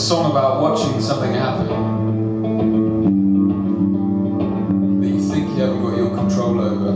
a song about watching something happen that you think you haven't got your control over.